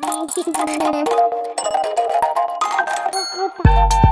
哈哈。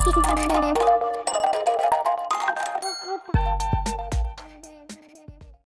Thank you.